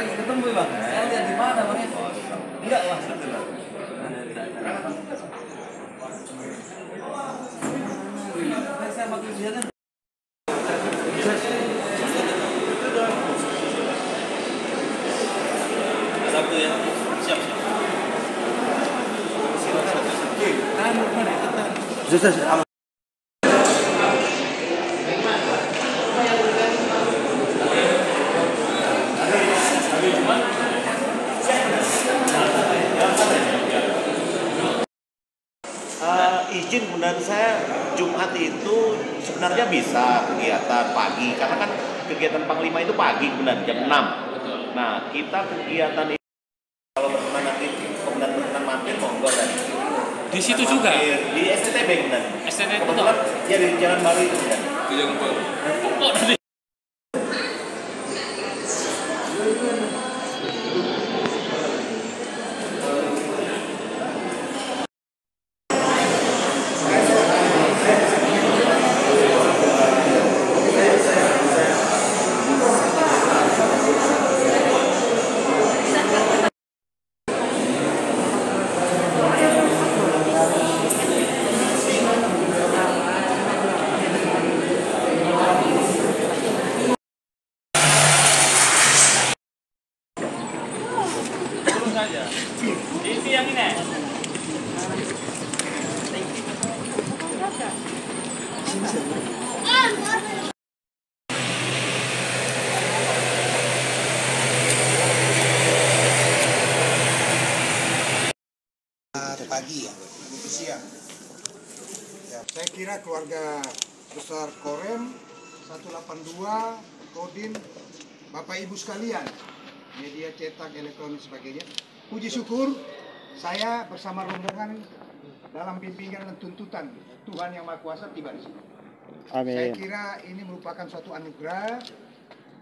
Cari ketemu bang. Saya lihat di mana bang? Enggak bang. Saya makin dia kan. Sabtu ya. Siap siap. Mana? Sudah, izin menurut saya Jumat itu sebenarnya bisa kegiatan pagi karena kan kegiatan Panglima itu pagi benar jam 6. Nah, kita kegiatan itu kalau berkenan nanti kemudian berkenan mampir monggo tadi. Di situ juga. Mampir Di STTB benar. STTB Kebetulan ya di Jalan Bali itu kan. Ini yang ini. ya. Ya, saya kira keluarga besar Korem 182, Kodim, Bapak Ibu sekalian, media cetak, elektronik sebagainya. Puji syukur saya bersama rombongan dalam bimbingan dan tuntutan Tuhan Yang Maha Kuasa tiba di sini. Saya kira ini merupakan suatu anugerah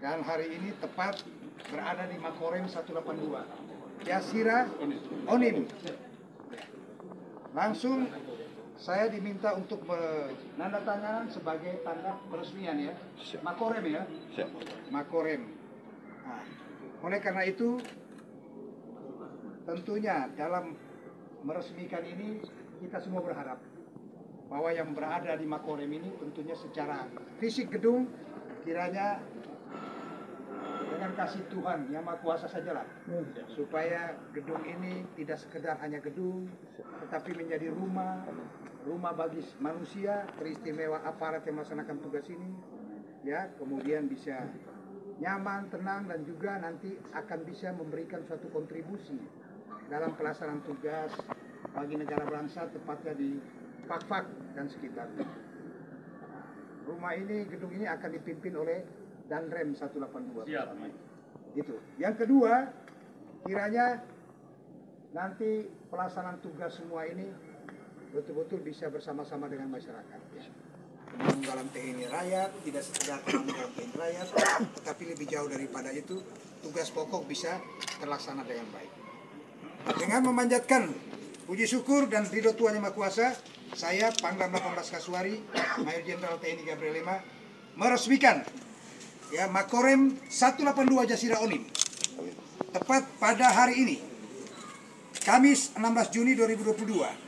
dan hari ini tepat berada di Makorem 182. Yasira Onim. Langsung saya diminta untuk menandatangan sebagai tanda peresmian ya. Makorem ya. Makorem. Nah, oleh karena itu tentunya dalam meresmikan ini kita semua berharap bahwa yang berada di Makorem ini tentunya secara fisik gedung kiranya dengan kasih Tuhan yang Maha Kuasa sajalah. Supaya gedung ini tidak sekedar hanya gedung tetapi menjadi rumah rumah bagi manusia teristimewa aparat yang melaksanakan tugas ini. Ya kemudian bisa nyaman tenang dan juga nanti akan bisa memberikan suatu kontribusi dalam pelaksanaan tugas bagi negara bangsa tepatnya di Fakfak dan sekitarnya. Rumah ini, gedung ini akan dipimpin oleh Danrem 182. Siap. Gitu. Yang kedua, kiranya nanti pelaksanaan tugas semua ini betul-betul bisa bersama-sama dengan masyarakat. Ya. Penanggalan TNI rakyat, tidak sekedar penanggalan TNI rakyat, tetapi lebih jauh daripada itu, tugas pokok bisa terlaksana dengan baik. Dengan memanjatkan puji syukur dan ridho Tuhan Yang Maha Kuasa, saya Pangdam 18 Kasuari, Mayor Jenderal TNI Gabriel Lema, meresmikan ya Makorem 182 Jasira Onim. Tepat pada hari ini, Kamis 16 Juni 2022.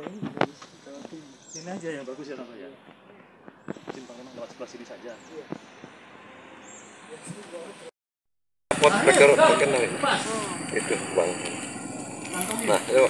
loh, mama. Balik. Ini aja yang bagus ya Tante ya. Simpang memang lewat sebelah sini saja. Pot teker tekan itu bang. Nah, yuk.